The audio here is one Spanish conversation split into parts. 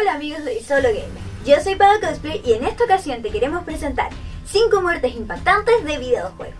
Hola amigos de Solo Gamer, yo soy Pada Cosplay y en esta ocasión te queremos presentar 5 muertes impactantes de videojuegos.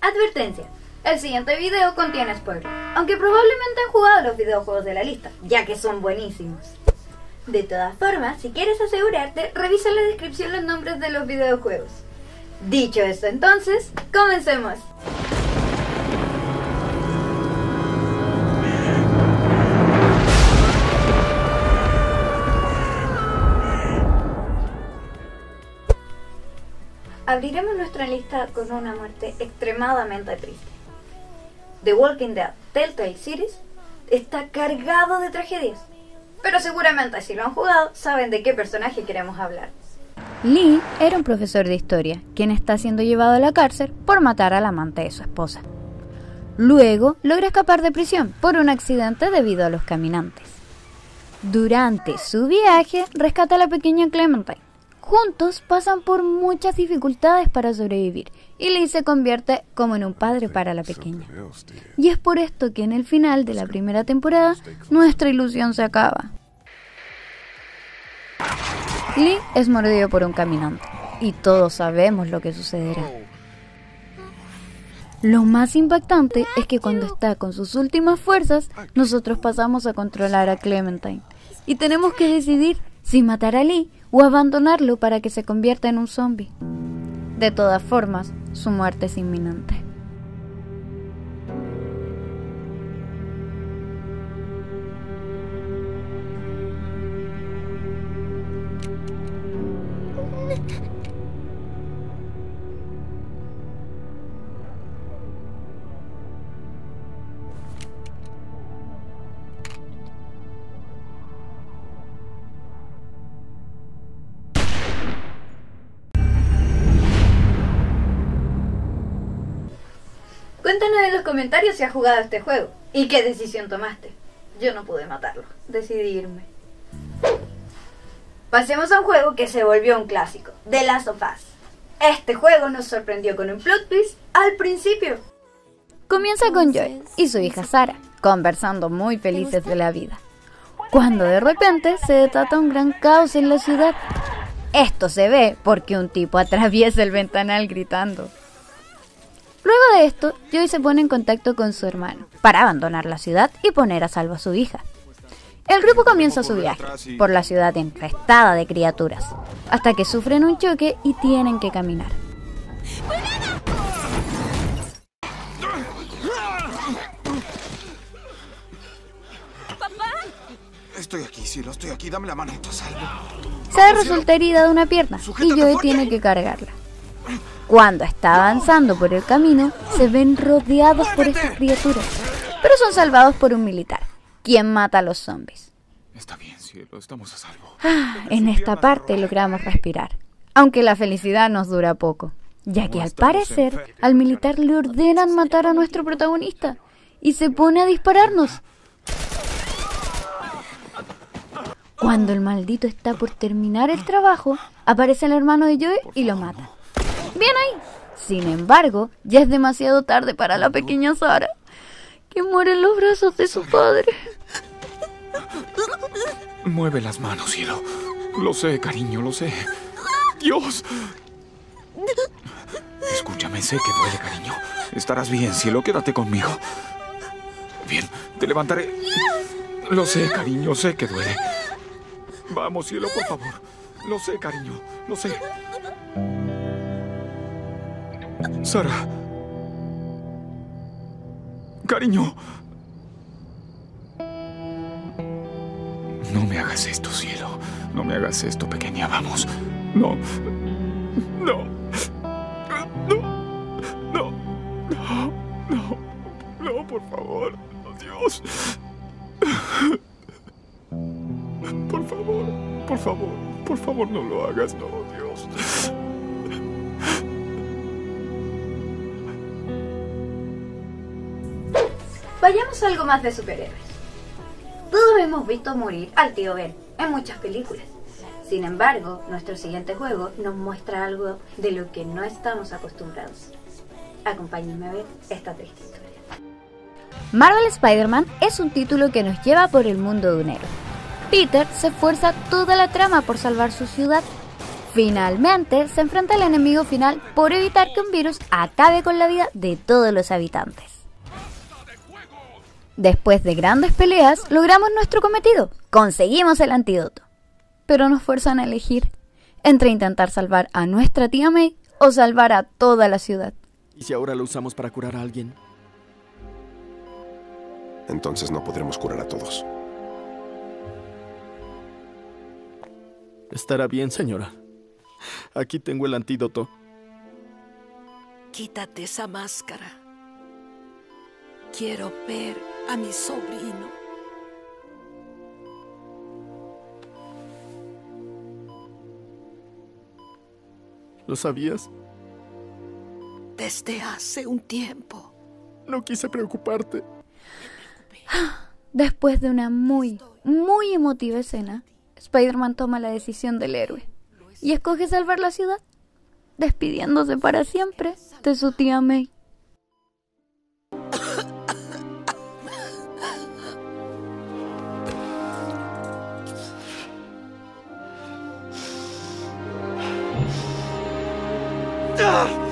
Advertencia. El siguiente video contiene spoilers, aunque probablemente han jugado los videojuegos de la lista, ya que son buenísimos. De todas formas, si quieres asegurarte, revisa en la descripción los nombres de los videojuegos. Dicho esto entonces, comencemos. Abriremos nuestra lista con una muerte extremadamente triste. The Walking Dead Telltale Series está cargado de tragedias. Pero seguramente si lo han jugado saben de qué personaje queremos hablar. Lee era un profesor de historia, quien está siendo llevado a la cárcel por matar al amante de su esposa. Luego logra escapar de prisión por un accidente debido a los caminantes. Durante su viaje rescata a la pequeña Clementine, Juntos pasan por muchas dificultades para sobrevivir y Lee se convierte como en un padre para la pequeña. Y es por esto que en el final de la primera temporada nuestra ilusión se acaba. Lee es mordido por un caminante y todos sabemos lo que sucederá. Lo más impactante es que cuando está con sus últimas fuerzas, nosotros pasamos a controlar a Clementine y tenemos que decidir si matar a Lee o abandonarlo para que se convierta en un zombie. De todas formas, su muerte es inminente. Cuéntanos en los comentarios si has jugado este juego y qué decisión tomaste. Yo no pude matarlo, decidí irme. Pasemos a un juego que se volvió un clásico, The Last of Us. Este juego nos sorprendió con un plot twist al principio. Comienza con Joy y su hija Sara, conversando muy felices de la vida. Cuando de repente se detata un gran caos en la ciudad. Esto se ve porque un tipo atraviesa el ventanal gritando. Luego de esto, Joy se pone en contacto con su hermano para abandonar la ciudad y poner a salvo a su hija. El grupo comienza su viaje por la ciudad infestada de criaturas, hasta que sufren un choque y tienen que caminar. Estoy aquí, cielo, estoy aquí. Dame la mano, estás salvo. Sara resulta herida de una pierna y Joy tiene que cargarla. Cuando está avanzando por el camino, se ven rodeados por estas criaturas, pero son salvados por un militar, quien mata a los zombies. Está bien, cielo, estamos a salvo. Ah, en esta parte logramos respirar, aunque la felicidad nos dura poco, ya que al parecer al militar le ordenan matar a nuestro protagonista y se pone a dispararnos. Cuando el maldito está por terminar el trabajo, aparece el hermano de Joey y lo mata. Bien ahí. Sin embargo, ya es demasiado tarde para la pequeña Sara, que muere en los brazos de su padre. Mueve las manos, cielo. Lo sé, cariño, lo sé. Dios. Escúchame, sé que duele, cariño. Estarás bien, cielo. Quédate conmigo. Bien, te levantaré. Lo sé, cariño, sé que duele. Vamos, cielo, por favor. Lo sé, cariño, lo sé. Sara. Cariño. No me hagas esto, cielo. No me hagas esto, pequeña. Vamos. No. No. No. No. No. No. Por favor. Dios. Por favor. Por favor. Por favor, no lo hagas. No, Dios. Vayamos a algo más de superhéroes. Todos hemos visto morir al tío Ben en muchas películas. Sin embargo, nuestro siguiente juego nos muestra algo de lo que no estamos acostumbrados. Acompáñenme a ver esta triste historia. Marvel Spider-Man es un título que nos lleva por el mundo de un héroe. Peter se esfuerza toda la trama por salvar su ciudad. Finalmente se enfrenta al enemigo final por evitar que un virus acabe con la vida de todos los habitantes. Después de grandes peleas, logramos nuestro cometido. Conseguimos el antídoto. Pero nos fuerzan a elegir entre intentar salvar a nuestra tía May o salvar a toda la ciudad. ¿Y si ahora lo usamos para curar a alguien? Entonces no podremos curar a todos. Estará bien, señora. Aquí tengo el antídoto. Quítate esa máscara. Quiero ver a mi sobrino. ¿Lo sabías? Desde hace un tiempo. No quise preocuparte. Después de una muy, muy emotiva escena, Spider-Man toma la decisión del héroe y escoge salvar la ciudad, despidiéndose para siempre de su tía May. Ah!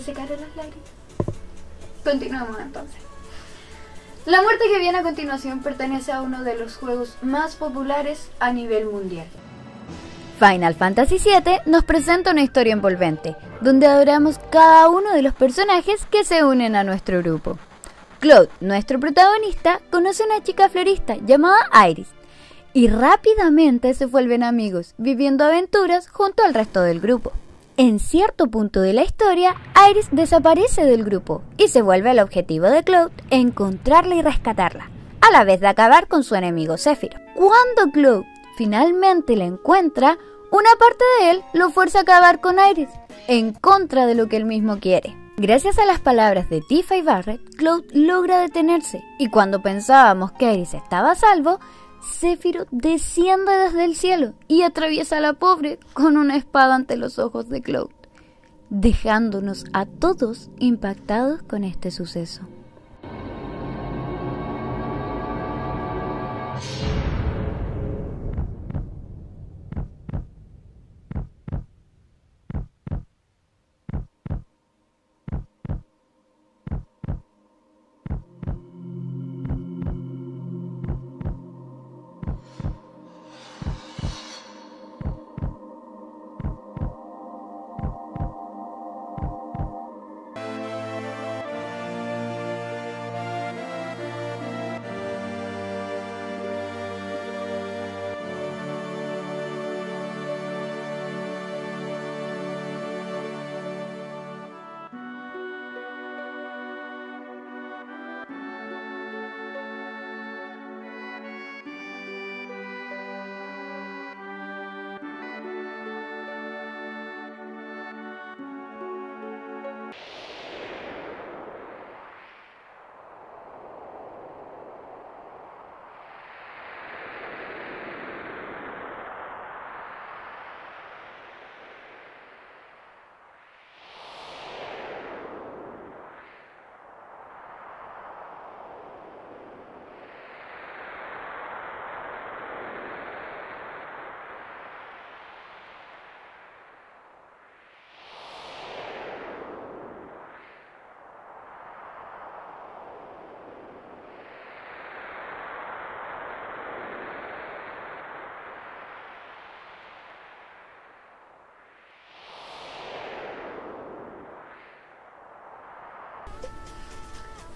¿Ya secaron las lágrimas? Continuamos entonces. La muerte que viene a continuación pertenece a uno de los juegos más populares a nivel mundial. Final Fantasy VII nos presenta una historia envolvente, donde adoramos cada uno de los personajes que se unen a nuestro grupo. Claude, nuestro protagonista, conoce a una chica florista llamada Iris, y rápidamente se vuelven amigos, viviendo aventuras junto al resto del grupo. En cierto punto de la historia, Iris desaparece del grupo y se vuelve el objetivo de Cloud encontrarla y rescatarla, a la vez de acabar con su enemigo Sephiroth. Cuando Cloud finalmente la encuentra, una parte de él lo fuerza a acabar con Iris, en contra de lo que él mismo quiere. Gracias a las palabras de Tifa y Barret, Cloud logra detenerse y cuando pensábamos que Iris estaba a salvo, Sephiroth desciende desde el cielo y atraviesa a la pobre con una espada ante los ojos de Cloud, dejándonos a todos impactados con este suceso.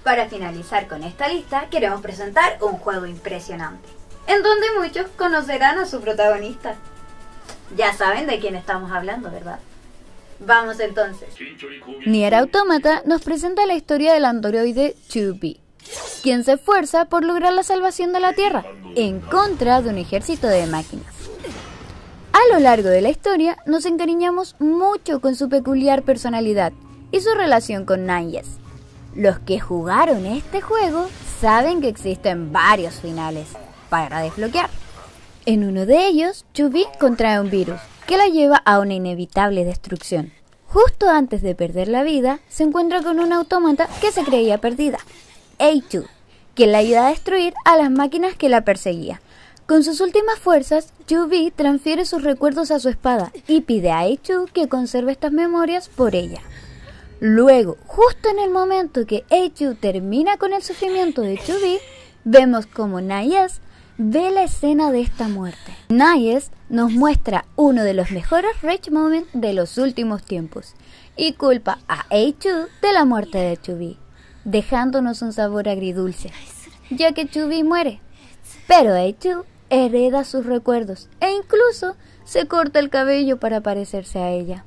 Para finalizar con esta lista, queremos presentar un juego impresionante, en donde muchos conocerán a su protagonista. Ya saben de quién estamos hablando, ¿verdad? Vamos entonces. Nier Automata nos presenta la historia del androide 2B, quien se esfuerza por lograr la salvación de la Tierra en contra de un ejército de máquinas. A lo largo de la historia nos encariñamos mucho con su peculiar personalidad y su relación con Nayes. Los que jugaron este juego saben que existen varios finales para desbloquear. En uno de ellos, Chubby contrae un virus que la lleva a una inevitable destrucción. Justo antes de perder la vida, se encuentra con un autómata que se creía perdida, A2, quien la ayuda a destruir a las máquinas que la perseguía. Con sus últimas fuerzas, Chubby transfiere sus recuerdos a su espada y pide a A2 que conserve estas memorias por ella. Luego, justo en el momento que A2 termina con el sufrimiento de Chubby, vemos como Nayes ve la escena de esta muerte. Nayes nos muestra uno de los mejores Rage Moments de los últimos tiempos y culpa a A2 de la muerte de Chubby, dejándonos un sabor agridulce, ya que Chubby muere. Pero A2 hereda sus recuerdos e incluso se corta el cabello para parecerse a ella.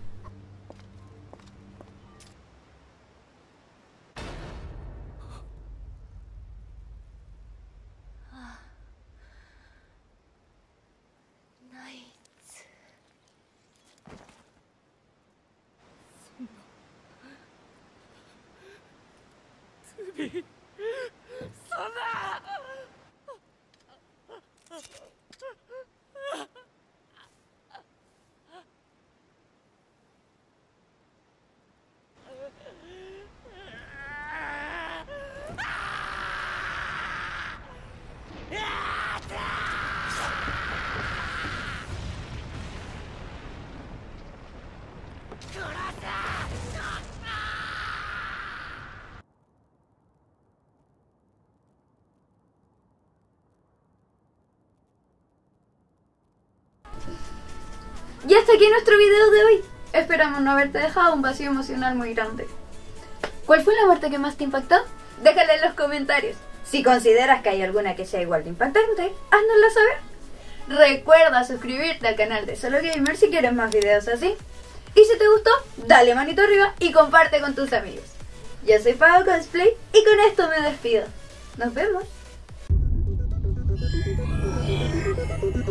そんなこれ Y hasta aquí nuestro video de hoy. Esperamos no haberte dejado un vacío emocional muy grande. ¿Cuál fue la muerte que más te impactó? Déjala en los comentarios. Si consideras que hay alguna que sea igual de impactante, háznosla saber. Recuerda suscribirte al canal de Solo Gamer si quieres más videos así. Y si te gustó, dale manito arriba y comparte con tus amigos. Yo soy Pau Cosplay y con esto me despido. Nos vemos.